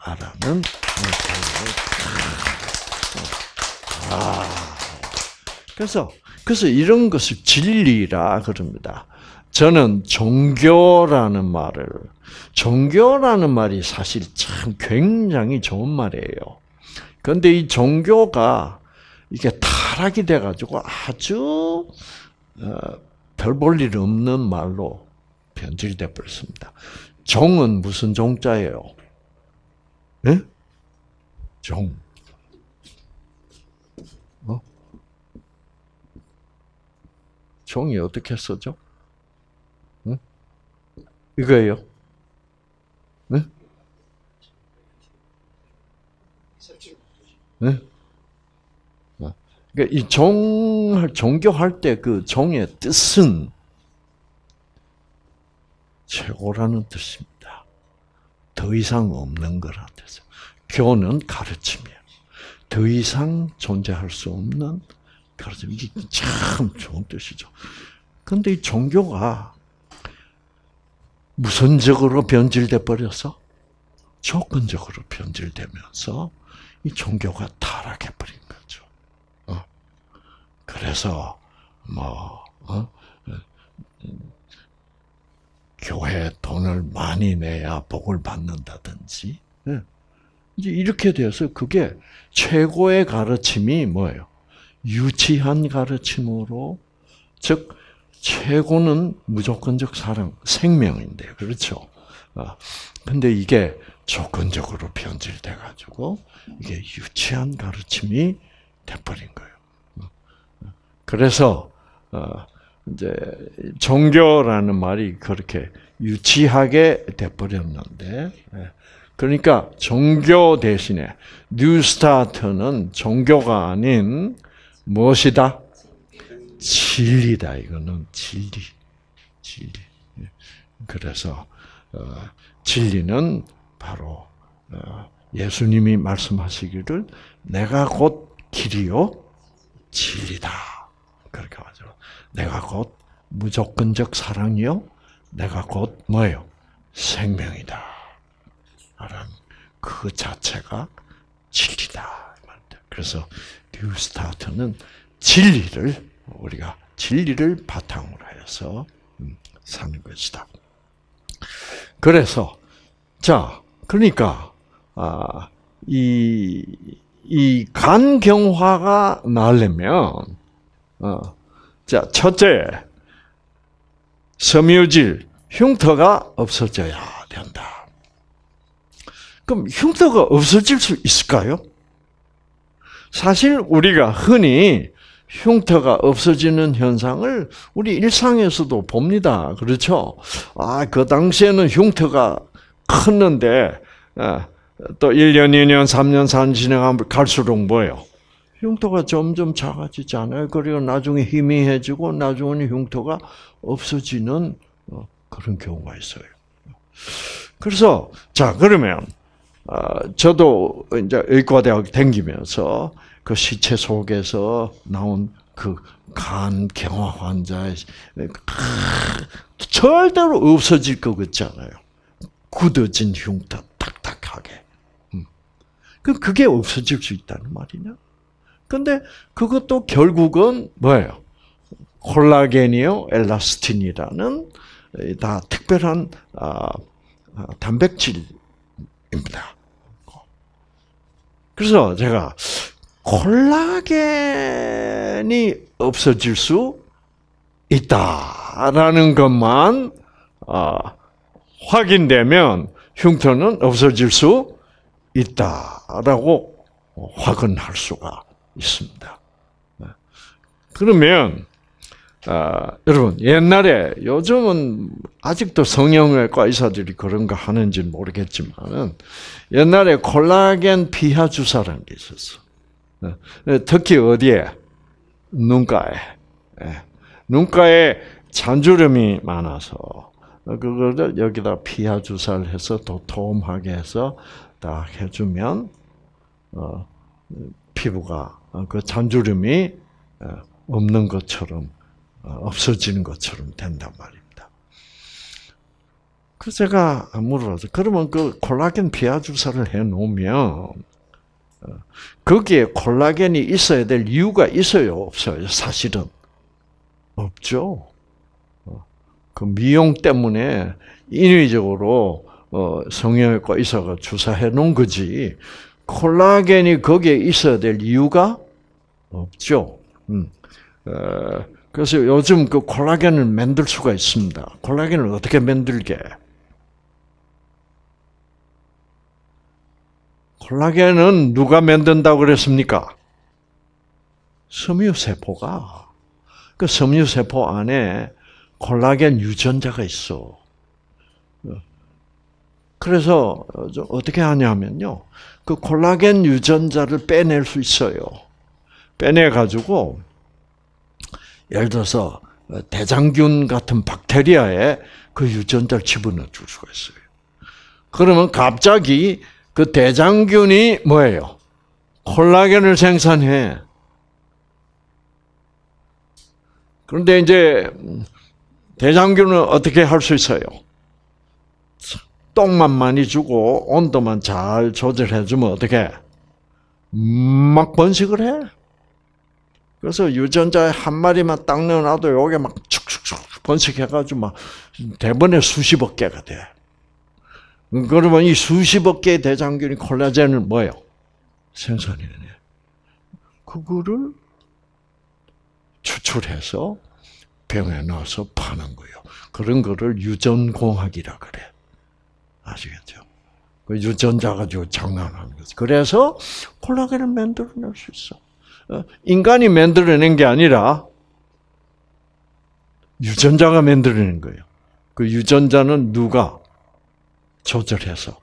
A: 라는 아. 그래서 그래서 이런 것을 진리라 그럽니다. 저는 종교라는 말을 종교라는 말이 사실 참 굉장히 좋은 말이에요. 그런데 이 종교가 이게 타락이 돼가지고 아주 어, 별볼 일 없는 말로 변질돼 버렸습니다. 종은 무슨 종자예요? 네? 종. 어? 종이 어떻게 써죠? 응? 이거예요. 네? 네? 그러니까 이 종, 종교할 때 그 종의 뜻은 최고라는 뜻입니다. 더 이상 없는 거라 뜻. 교는 가르침이에요. 더 이상 존재할 수 없는 가르침. 이게 참 좋은 뜻이죠. 근데 이 종교가 무선적으로 변질돼 버려서 조건적으로 변질되면서 이 종교가 타락해 버린. 그래서 뭐 어? 교회 돈을 많이 내야 복을 받는다든지 예. 이제 이렇게 돼서 그게 최고의 가르침이 뭐예요? 유치한 가르침으로 즉 최고는 무조건적 사랑, 생명인데 그렇죠. 아, 근데 이게 조건적으로 변질돼 가지고 이게 유치한 가르침이 돼버린 거예요. 그래서 어, 이제 종교라는 말이 그렇게 유치하게 돼버렸는데, 예. 그러니까 종교 대신에 뉴스타트는 종교가 아닌 무엇이다? 진리다. 이거는 진리, 진리. 예. 그래서 어, 진리는 바로 어, 예수님이 말씀하시기를 내가 곧 길이요 진리다. 그렇게 하죠. 내가 곧 무조건적 사랑이요. 내가 곧 뭐예요? 생명이다. 라는 그 자체가 진리다. 그래서 뉴스타트는 진리를 우리가 진리를 바탕으로 해서 음, 사는 것이다. 그래서 자 그러니까 아, 이 이 간경화가 나려면 어. 자, 첫째, 섬유질, 흉터가 없어져야 된다. 그럼 흉터가 없어질 수 있을까요? 사실 우리가 흔히 흉터가 없어지는 현상을 우리 일상에서도 봅니다. 그렇죠? 아, 그 당시에는 흉터가 컸는데, 어, 또 1년, 2년, 3년, 4년 지나가면 갈수록 뭐예요? 흉터가 점점 작아지지 않아요. 그리고 나중에 희미해지고 나중에는 흉터가 없어지는 어, 그런 경우가 있어요. 그래서 자 그러면 어, 저도 이제 의과대학 댕기면서 그 시체 속에서 나온 그 간 경화 환자의 절대로 없어질 것 같지 않아요. 굳어진 흉터 딱딱하게. 음. 그 그게 없어질 수 있다는 말이냐? 근데 그것도 결국은 뭐예요? 콜라겐이요, 엘라스틴이라는 다 특별한 아, 아, 단백질입니다. 그래서 제가 콜라겐이 없어질 수 있다라는 것만 아, 확인되면 흉터는 없어질 수 있다라고 확언할 수가 있습니다. 네. 그러면 아, 여러분 옛날에 요즘은 아직도 성형외과 의사들이 그런 거 하는지 모르겠지만은 옛날에 콜라겐 피하 주사라는 게 있었어. 어, 특히 어디에 눈가에 예. 눈가에 잔주름이 많아서 그거를 여기다 피하 주사를 해서 도톰하게 해서 딱 해주면 어, 피부가 그 잔주름이 어, 없는 것처럼 어, 없어지는 것처럼 된단 말입니다. 그 제가 물어서 그러면 그 콜라겐 피하 주사를 해 놓으면 거기에 콜라겐이 있어야 될 이유가 있어요, 없어요? 사실은 없죠. 그 미용 때문에 인위적으로 성형외과 의사가 주사해 놓은 거지. 콜라겐이 거기에 있어야 될 이유가 없죠. 음. 그래서 요즘 그 콜라겐을 만들 수가 있습니다. 콜라겐을 어떻게 만들게? 콜라겐은 누가 만든다고 그랬습니까? 섬유세포가. 그 섬유세포 안에 콜라겐 유전자가 있어. 그래서 어떻게 하냐면요. 그 콜라겐 유전자를 빼낼 수 있어요. 빼내 가지고 예를 들어서 대장균 같은 박테리아에 그 유전자를 집어넣어 줄 수가 있어요. 그러면 갑자기 그 대장균이 뭐예요? 콜라겐을 생산해. 그런데 이제 대장균은 어떻게 할 수 있어요? 똥만 많이 주고 온도만 잘 조절해 주면 어떻게? 막 번식을 해. 그래서 유전자에 한 마리만 딱 넣어놔도 요게 막 축축축 번식해가지고 막 대번에 수십억 개가 돼. 그러면 이 수십억 개의 대장균이 콜라겐을 뭐예요? 생산해내. 그거를 추출해서 병에 넣어서 파는 거예요. 그런 거를 유전공학이라 그래. 아시겠죠? 그 유전자 가지고 장난하는 거지. 그래서 콜라겐을 만들어낼 수 있어. 어, 인간이 만들어낸 게 아니라 유전자가 만들어낸 거예요. 그 유전자는 누가 조절해서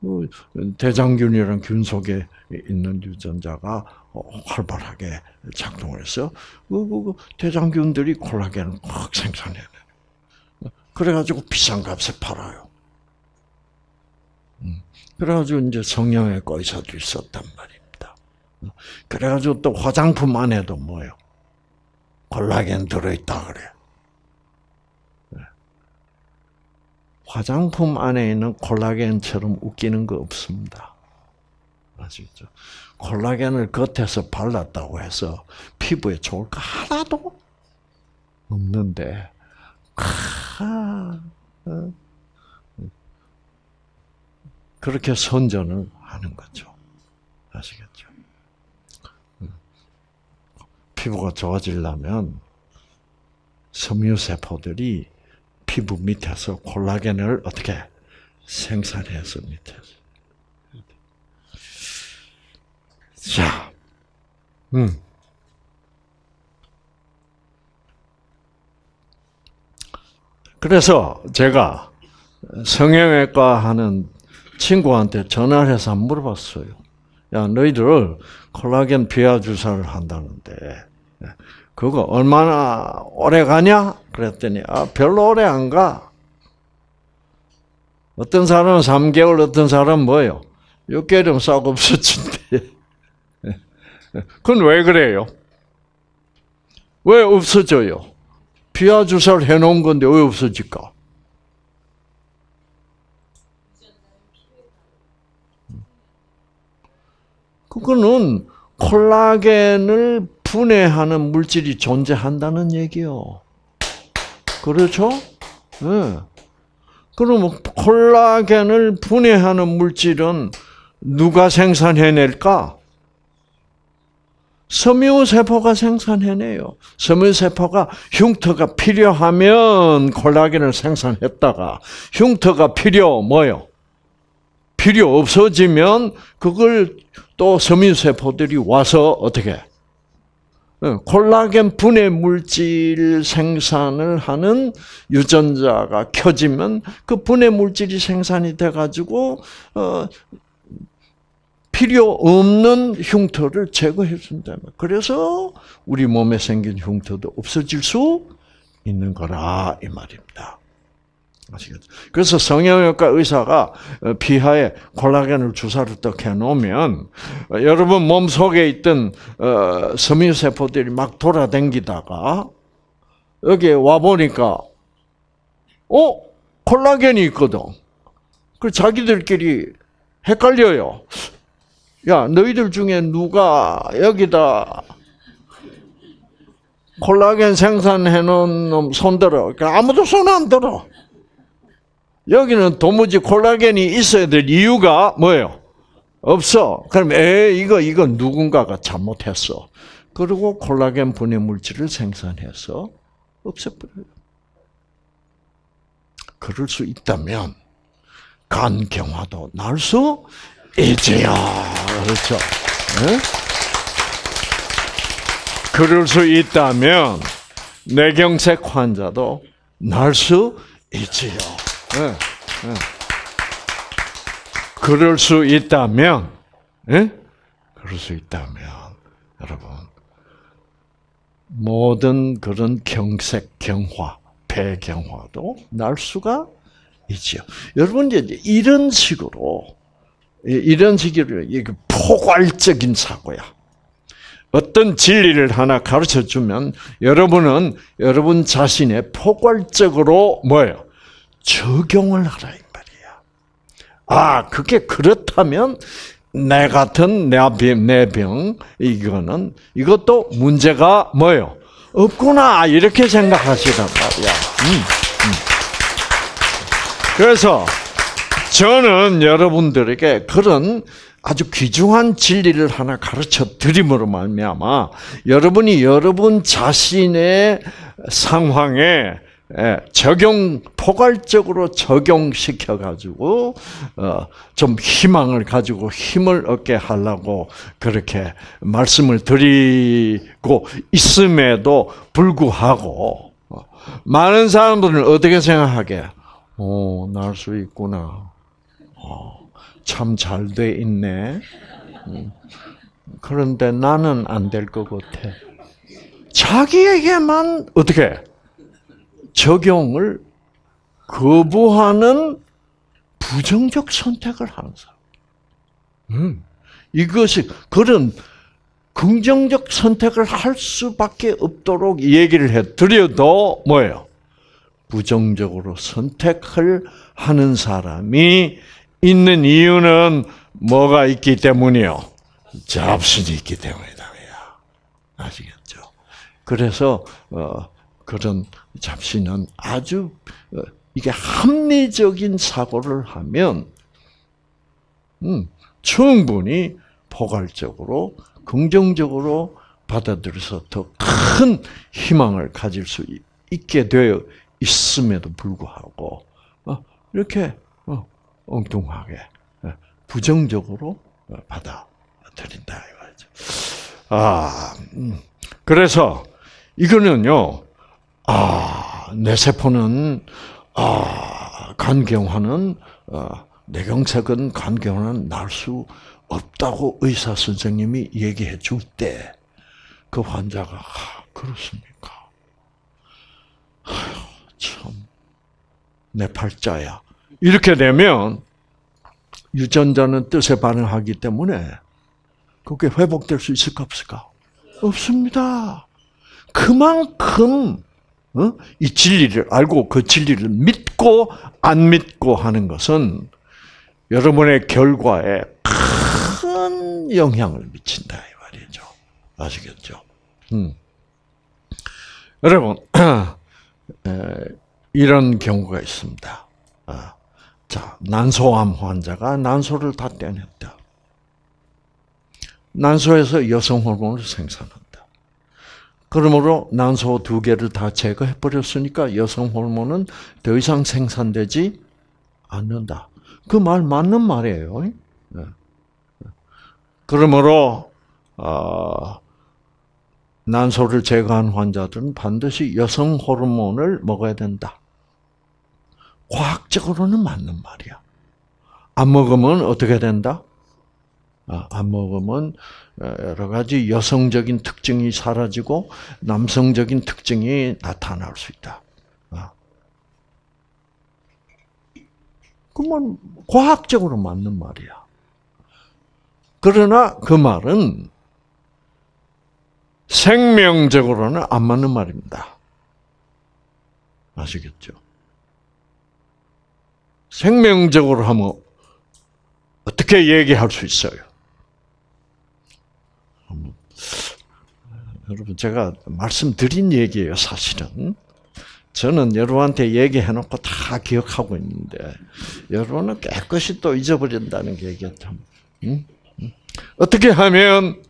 A: 뭐, 대장균이라는 균 속에 있는 유전자가 활발하게 작동을 해서 그, 그, 그 대장균들이 콜라겐을 확 생산해내. 그래가지고 비싼 값에 팔아요. 음. 그래가지고 이제 성형외과 의사들이 썼단 말이에요. 그래가지고 또 화장품 안에도 뭐요? 콜라겐 들어있다 그래. 네. 화장품 안에 있는 콜라겐처럼 웃기는 거 없습니다. 아시겠죠? 콜라겐을 겉에서 발랐다고 해서 피부에 좋을 거 하나도 없는데, 아, 그렇게 선전을 하는 거죠. 아시겠죠? 피부가 좋아지려면 섬유세포들이 피부 밑에서 콜라겐을 어떻게 생산해서 밑에서. 자, 음. 그래서 제가 성형외과 하는 친구한테 전화를 해서 물어봤어요. 야, 너희들 콜라겐 비하 주사를 한다는데 그거 얼마나 오래 가냐? 그랬더니 아 별로 오래 안 가. 어떤 사람은 3개월, 어떤 사람은 뭐예요? 6개월이면 싹 없어진대. 그건 왜 그래요? 왜 없어져요? 비하 주사를 해놓은 건데 왜 없어질까? 그거는 콜라겐을 분해하는 물질이 존재한다는 얘기요. 그렇죠? 네. 그럼 콜라겐을 분해하는 물질은 누가 생산해낼까? 섬유세포가 생산해내요. 섬유세포가 흉터가 필요하면 콜라겐을 생산했다가 흉터가 필요 뭐요? 필요 없어지면 그걸 또 섬유세포들이 와서 어떻게 어, 콜라겐 분해 물질 생산을 하는 유전자가 켜지면 그 분해 물질이 생산이 돼 가지고 어 필요 없는 흉터를 제거해 준다. 그래서 우리 몸에 생긴 흉터도 없어질 수 있는 거라 이 말입니다. 아시겠죠? 그래서 성형외과 의사가 어, 피하에 콜라겐을 주사를 딱 해놓으면 어, 여러분 몸 속에 있던 어, 섬유세포들이 막 돌아댕기다가 여기에 와 보니까 어 콜라겐이 있거든. 그 자기들끼리 헷갈려요. 야 너희들 중에 누가 여기다 콜라겐 생산해 놓은 놈 손들어. 그러니까 아무도 손 안 들어. 여기는 도무지 콜라겐이 있어야 될 이유가 뭐예요? 없어. 그럼 에 이거 이거 누군가가 잘못했어. 그리고 콜라겐 분해 물질을 생산해서 없애버려요. 그럴 수 있다면 간 경화도 날 수 있지요. 그렇죠. 네? 그럴 수 있다면 뇌경색 환자도 날 수 있지요. 네, 네. 그럴 수 있다면, 네? 그럴 수 있다면, 여러분, 모든 그런 경색, 경화, 폐경화도 날 수가 있지요. 여러분, 이제 이런 식으로, 이런 식으로, 이게 포괄적인 사고야. 어떤 진리를 하나 가르쳐 주면 여러분은 여러분 자신의 포괄적으로 뭐예요? 적용을 하라 이 말이야. 아, 그게 그렇다면 내 같은 내 병, 이거는 이것도 문제가 뭐예요? 없구나 이렇게 생각하시란 말이야. 음, 음. 그래서 저는 여러분들에게 그런 아주 귀중한 진리를 하나 가르쳐 드림으로 말미암아 여러분이 여러분 자신의 상황에 적용 포괄적으로 적용시켜 가지고 어, 좀 희망을 가지고 힘을 얻게 하려고 그렇게 말씀을 드리고 있음에도 불구하고 어, 많은 사람들은 어떻게 생각하게? 오, 날 수 있구나. 어, 참잘 돼 있네. 음. 그런데 나는 안 될 것 같아. 자기에게만 어떻게 적용을 거부하는 부정적 선택을 하는 사람. 음. 이것이 그런 긍정적 선택을 할 수밖에 없도록 얘기를 해 드려도 뭐예요? 부정적으로 선택을 하는 사람이 있는 이유는 뭐가 있기 때문이요? 잡신이 있기 때문이다. 아시겠죠? 그래서 어, 그런 잡신은 아주 어, 이게 합리적인 사고를 하면 음, 충분히 포괄적으로 긍정적으로 받아들여서 더 큰 희망을 가질 수 있게 되어 있음에도 불구하고 어, 이렇게 어, 엉뚱하게 부정적으로 받아들인다 이거죠. 아, 음, 그래서 이거는요. 아, 내 세포는 아, 간경화는 아, 뇌경색은 간경화는 날 수 없다고 의사 선생님이 얘기해 줄 때 그 환자가 아, 그렇습니까? 아휴, 참. 내 팔자야. 이렇게 되면 유전자는 뜻에 반응하기 때문에 그게 회복될 수 있을까 없을까? 없습니다. 그만큼 어? 이 진리를 알고 그 진리를 믿고 안 믿고 하는 것은 여러분의 결과에 큰 영향을 미친다 이 말이죠. 아시겠죠? 음. 여러분 이런 경우가 있습니다. 아, 자 난소암 환자가 난소를 다 떼냈다. 난소에서 여성 호르몬을 생산한다. 그러므로 난소 두 개를 다 제거해 버렸으니까 여성 호르몬은 더 이상 생산되지 않는다. 그 말 맞는 말이에요. 네. 그러므로 어, 난소를 제거한 환자들은 반드시 여성 호르몬을 먹어야 된다. 과학적으로는 맞는 말이야. 안 먹으면 어떻게 된다? 아, 안 먹으면 어, 여러 가지 여성적인 특징이 사라지고 남성적인 특징이 나타날 수 있다. 아. 그러면 과학적으로 맞는 말이야. 그러나 그 말은 생명적으로는 안 맞는 말입니다. 아시겠죠? 생명적으로 하면 어떻게 얘기할 수 있어요? 여러분 제가 말씀드린 얘기예요, 사실은. 저는 여러분한테 얘기해놓고 다 기억하고 있는데 여러분은 깨끗이 또 잊어버린다는 게 이게 참 응? 어떻게 하면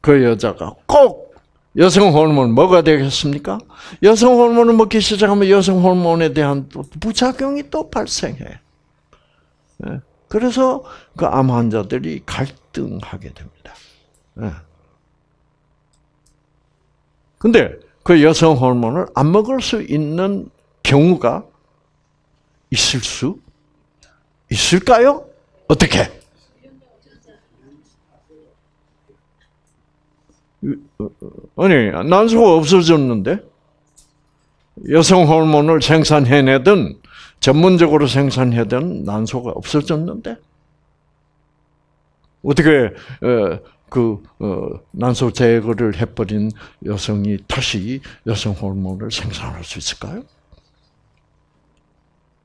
A: 그 여자가 꼭 여성 호르몬을 먹어야 되겠습니까? 여성 호르몬을 먹기 시작하면 여성 호르몬에 대한 또 부작용이 또 발생해. 예. 그래서 그 암 환자들이 갈등하게 됩니다. 예. 근데 그 여성 호르몬을 안 먹을 수 있는 경우가 있을 수 있을까요? 어떻게? 아니, 난소가 없어졌는데? 여성 호르몬을 생산해내든, 전문적으로 생산해든 난소가 없어졌는데? 어떻게, 어, 그, 어, 난소 제거를 해버린 여성이 다시 여성 호르몬을 생산할 수 있을까요?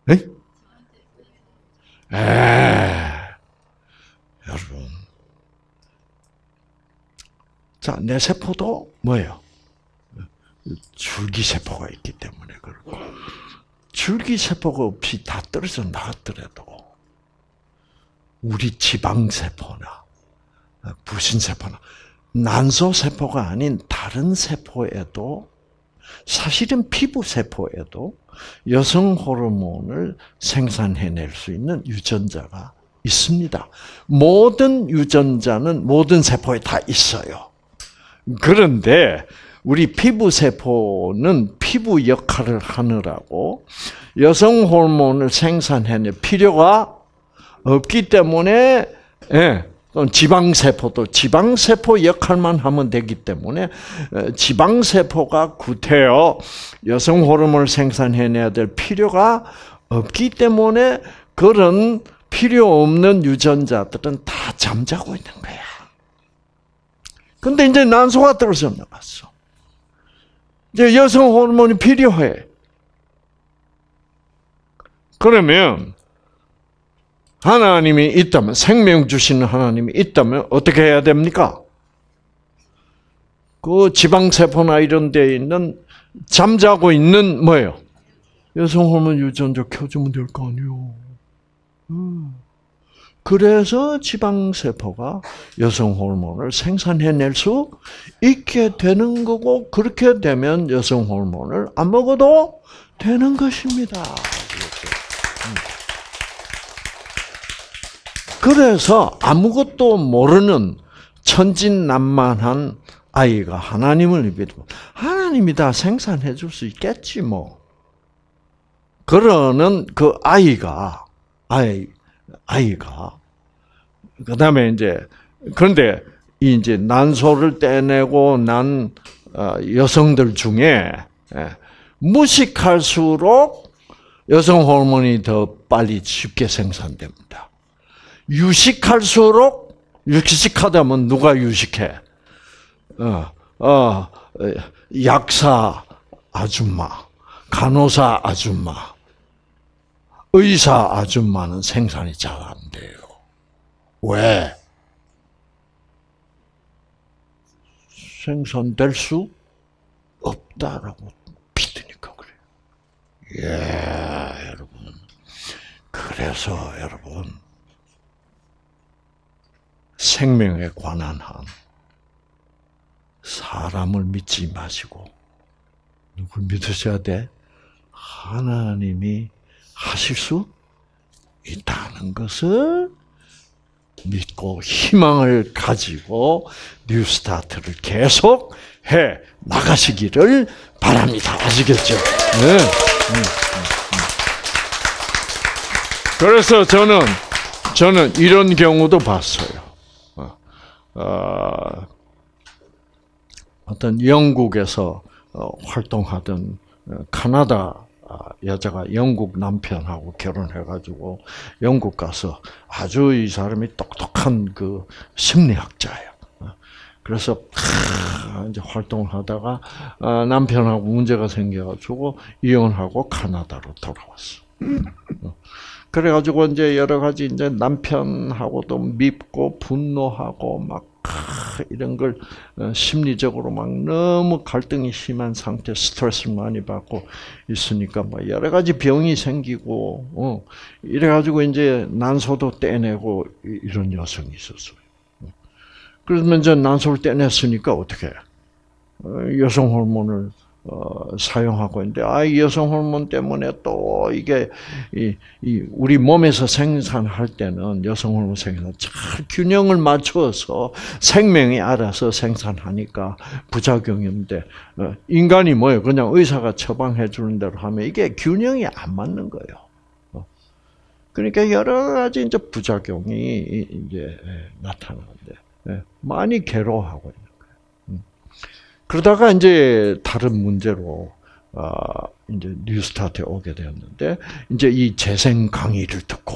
A: 에? 에, 여러분. 자, 내 세포도 뭐예요? 줄기세포가 있기 때문에 그렇고, 줄기세포가 없이 다 떨어져 나갔더라도, 우리 지방세포나, 부신세포나, 난소세포가 아닌 다른 세포에도, 사실은 피부세포에도 여성 호르몬을 생산해낼 수 있는 유전자가 있습니다. 모든 유전자는 모든 세포에 다 있어요. 그런데 우리 피부 세포는 피부 역할을 하느라고 여성 호르몬을 생산해낼 필요가 없기 때문에 예, 지방 세포도 지방 세포 역할만 하면 되기 때문에 지방 세포가 구태여 여성 호르몬을 생산해내야 될 필요가 없기 때문에 그런 필요 없는 유전자들은 다 잠자고 있는 거야. 근데 이제 난소가 떨어져 나갔어. 이제 여성 호르몬이 필요해. 그러면 하나님이 있다면 생명 주시는 하나님이 있다면 어떻게 해야 됩니까? 그 지방 세포나 이런 데 있는 잠자고 있는 뭐예요? 여성 호르몬 유전자 켜주면 될 거 아니요. 음. 그래서 지방세포가 여성 호르몬을 생산해낼 수 있게 되는 거고, 그렇게 되면 여성 호르몬을 안 먹어도 되는 것입니다. 그래서 아무것도 모르는 천진난만한 아이가 하나님을 믿고, 하나님이 다 생산해 줄 수 있겠지, 뭐. 그러는 그 아이가, 아이, 아이가 그 다음에 이제 그런데 이제 난소를 떼내고 난 어, 여성들 중에 예, 무식할수록 여성 호르몬이 더 빨리 쉽게 생산됩니다. 유식할수록 유식하다면 누가 유식해? 어, 어, 약사 아줌마, 간호사 아줌마, 의사 아줌마는 생산이 잘 안 돼요. 왜? 생산될 수 없다라고 믿으니까 그래요. 예, 여러분. 그래서 여러분 생명에 관한 한 사람을 믿지 마시고 누굴 믿으셔야 돼? 하나님이 하실 수 있다는 것을 믿고 희망을 가지고 뉴스타트를 계속 해 나가시기를 바랍니다. 아시겠죠? 네. 음, 음, 음. 그래서 저는 저는 이런 경우도 봤어요. 어, 어, 어떤 영국에서 어, 활동하던 카나다 여자가 영국 남편하고 결혼해가지고 영국 가서 아주 이 사람이 똑똑한 그 심리학자예요. 그래서 이제 활동을 하다가 남편하고 문제가 생겨가지고 이혼하고 카나다로 돌아왔어. 그래가지고 이제 여러 가지 이제 남편하고도 밉고 분노하고 막 이런 걸 어, 심리적으로 막 너무 갈등이 심한 상태, 스트레스를 많이 받고 있으니까 뭐 여러 가지 병이 생기고 어 이래가지고 이제 난소도 떼내고 이런 여성이 있었어요. 그러면 이제 난소를 떼냈으니까 어떻게 어, 여성 호르몬을 어, 사용하고 있는데 아 여성 호르몬 때문에 또 이게 이, 이 우리 몸에서 생산할 때는 여성 호르몬 생산 잘 균형을 맞춰서 생명이 알아서 생산하니까 부작용이 없는데 어, 인간이 뭐예요? 그냥 의사가 처방해 주는 대로 하면 이게 균형이 안 맞는 거예요. 어. 그러니까 여러 가지 이제 부작용이 이제 예, 나타나는데 예, 많이 괴로워하고 있는. 그러다가 이제 다른 문제로 아 이제 뉴스타트에 오게 되었는데 이제 이 재생 강의를 듣고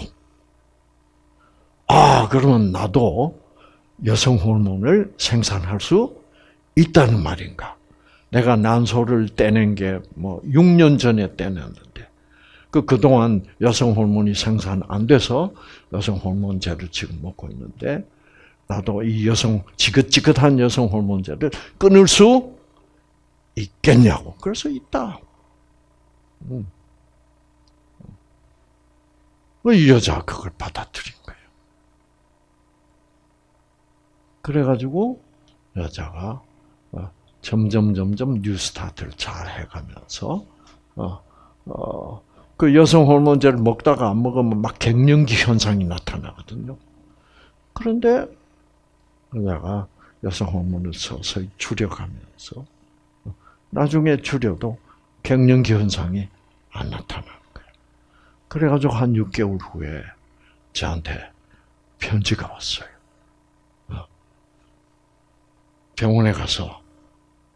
A: 아 그러면 나도 여성 호르몬을 생산할 수 있다는 말인가? 내가 난소를 떼낸 게뭐 6년 전에 떼냈는데 그 그동안 여성 호르몬이 생산 안 돼서 여성 호르몬제를 지금 먹고 있는데 나도 이 여성 지긋지긋한 여성 호르몬제를 끊을 수 있겠냐고. 그래서 있다. 음. 이 여자 그걸 받아들인 거예요. 그래가지고 여자가 어, 점점 점점 뉴스타트를 잘 해가면서 어, 어, 그 여성 호르몬제를 먹다가 안 먹으면 막 갱년기 현상이 나타나거든요. 그런데 여자가 여성 호르몬을 서서히 줄여가면서 나중에 줄여도 갱년기 현상이 안 나타나는 거예요. 그래가지고 한 6개월 후에 저한테 편지가 왔어요. 어. 병원에 가서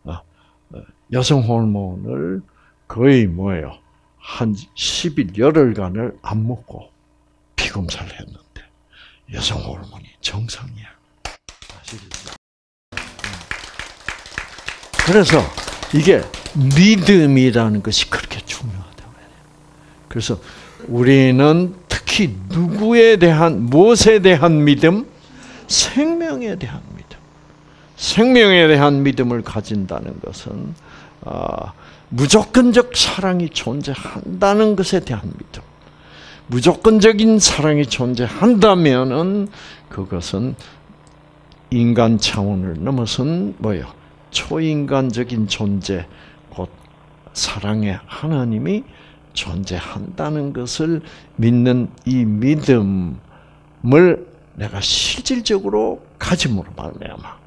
A: 어, 어, 여성 호르몬을 거의 뭐예요? 한 10일, 열흘간을 안 먹고 피검사를 했는데 여성 호르몬이 정상이야. 아시겠죠? 음. 그래서 이게 믿음이라는 것이 그렇게 중요하다고 해요. 그래서 우리는 특히 누구에 대한 무엇에 대한 믿음? 생명에 대한 믿음. 생명에 대한 믿음을 가진다는 것은 아, 무조건적 사랑이 존재한다는 것에 대한 믿음. 무조건적인 사랑이 존재한다면은 그것은 인간 차원을 넘어선 뭐요? 초인간적인 존재, 곧 사랑의 하나님이 존재한다는 것을 믿는 이 믿음을 내가 실질적으로 가짐으로 말미암아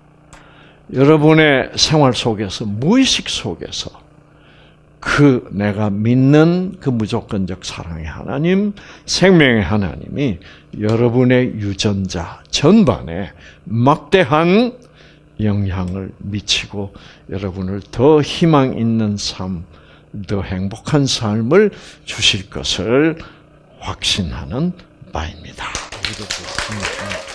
A: 여러분의 생활 속에서 무의식 속에서 그 내가 믿는 그 무조건적 사랑의 하나님, 생명의 하나님이 여러분의 유전자 전반에 막대한 영향을 미치고 여러분을 더 희망 있는 삶, 더 행복한 삶을 주실 것을 확신하는 바입니다. 음, 음.